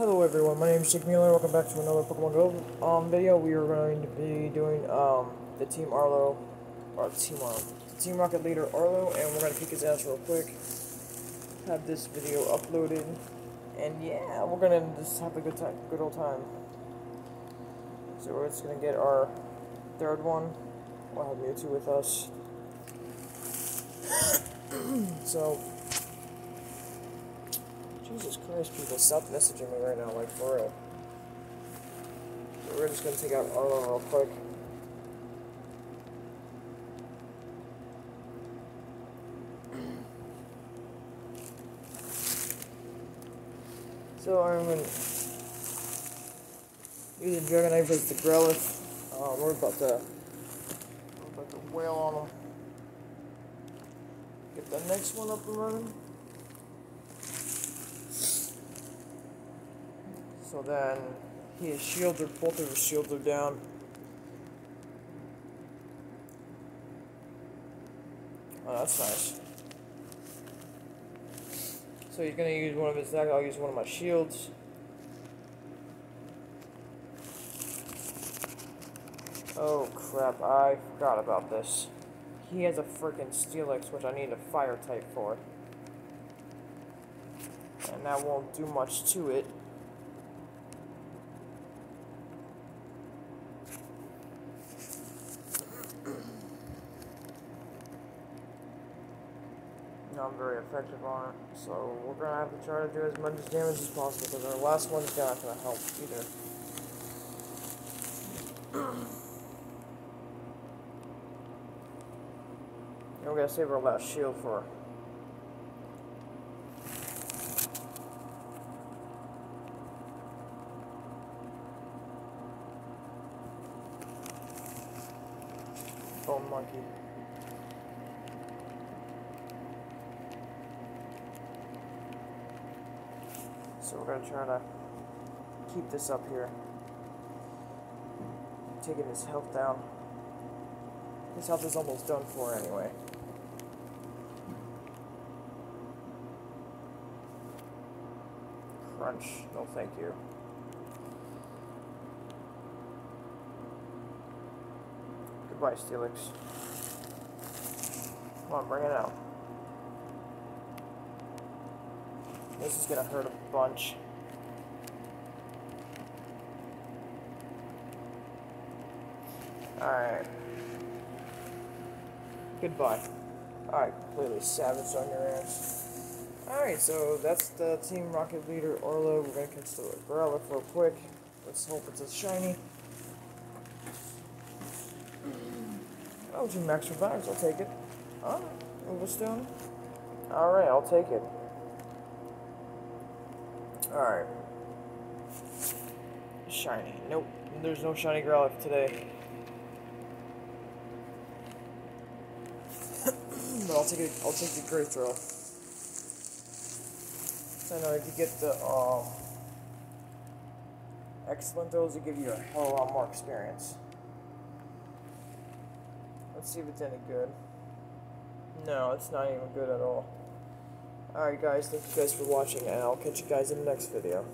Hello everyone, my name is Jake Mueller. Welcome back to another Pokemon Go um, video. We are going to be doing um, the Team Arlo, or Team Arlo, the Team Rocket Leader Arlo, and we're going to kick his ass real quick. Have this video uploaded, and yeah, we're going to just have a good time, good old time. So we're just going to get our third one. We'll have Mewtwo with us. so Jesus Christ, people, stop messaging me right now, like, for real. We're just gonna take out Arlo real quick. So I'm gonna use the Dragonite as the Growlithe. Uh, we're about to we're about to wail on him. Get the next one up and running. So then he shields are both of his shields are down. Oh, that's nice. So he's gonna use one of his. I'll use one of my shields. Oh crap! I forgot about this. He has a freaking Steelix, which I need a fire type for. And that won't do much to it. Not very effective on it. So we're gonna have to try to do as much damage as possible because our last one's not gonna help either. and we're gonna save our last shield for Bone monkey. So we're going to try to keep this up here. Taking his health down. His health is almost done for anyway. Crunch. No thank you. Goodbye, Steelix. Come on, bring it out. This is gonna hurt a bunch. Alright. Goodbye. Alright, completely savage on your ass. Alright, so that's the Team Rocket leader, Arlo. We're gonna catch the Growlithe real quick. Let's hope it's a shiny. Oh, two max revives, I'll take it. Alright, Overstone. Alright, I'll take it. Alright. Shiny. Nope. There's no shiny Growlithe today. but I'll take it. I'll take the Great Throw. So I know if you get the um, excellent throws, it give you a hell of a lot more experience. Let's see if it's any good. No, it's not even good at all. Alright guys, thank you guys for watching, and I'll catch you guys in the next video.